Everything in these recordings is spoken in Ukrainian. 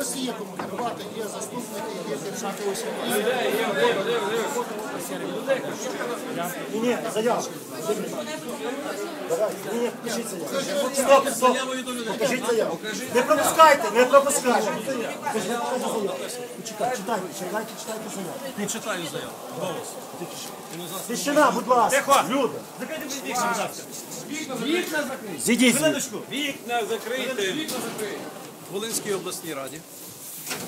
області є кому керувати, є заступники, є керівники. Ні, ні, заяву. Давай, ні, ні, покажіть заяву. Стоп, стоп. Покажіть заяву. Не пропускайте, не пропускайте. Покажіть заяву. Почекайте, читайте, читайте, читайте заяву. Не читаю заяву. Голос. Тишина, будь ласка. Люди. Зійдіть. звідси. Вікна закрийте. Волинській обласній раді.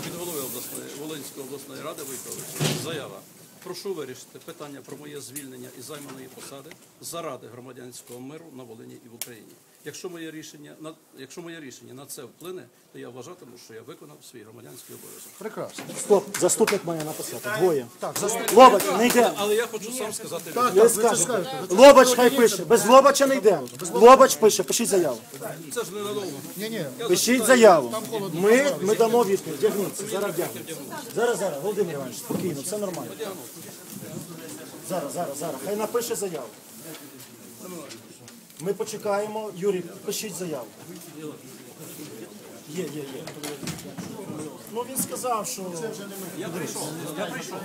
Від голови обласної Волинської обласної ради Войкович. Заява. Прошу вирішити питання про моє звільнення із займаної посади заради громадянського миру на Волині і в Україні. Якщо моє рішення на якщо моє рішення на це вплине, то я вважатиму, що я виконав свій громадянський обов'язок. Прекрасно. Стоп, заступник має написати. Двоє. Так, заступник. Лобач, не йде. Але я хочу сам сказати. Так, так, ви це скажете. Лобач хай пише. Без Лобача не йде. Лобач пише, пишіть заяву. Це ж ненадовго. Ні, ні. Пишіть заяву. Ми, ми дамо відповідь. Дягніться. Зараз дягніться. Зараз, зараз, Володимир Іванович, спокійно, все нормально. Зараз, зараз, зараз. Хай напише заяву. Ми почекаємо. Юрій, пишіть заяву. Є, є, є. Ну він сказав, що. Я прийшов. Я прийшов.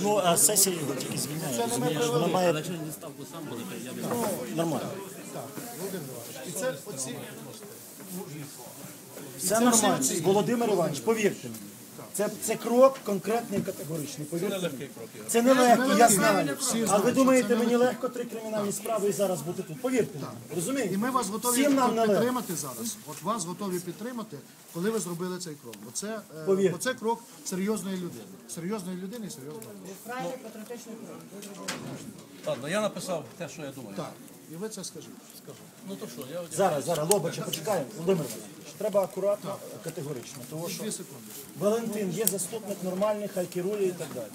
Ну, а сесія його тільки звільняє. Розумієш, вона має. Ну, Нормально. Володимир Іванович. І це оці Все нормально. Володимир Іванович, повірте мені. Це, це крок конкретний категоричний. Повірте мені. Легкий крок. Ігор. Це не легко, я знаю. Всі А ви думаєте, мені легко три кримінальні справи і зараз бути тут? Повірте мені. Розумієте? І ми вас готові Всім нам не легко. підтримати зараз. От вас готові підтримати, коли ви зробили цей крок. Бо це, е, Повірте. бо це крок серйозної людини. Серйозної людини і серйозного. народу. Ладно, я написав те, що я думаю. Так. І ви це скажіть. Ну то що, я Зараз, зараз, Лобача, почекаємо. Володимир Іванович, треба акуратно, категорично. Тому що Валентин є заступник нормальний, хай керує і так далі.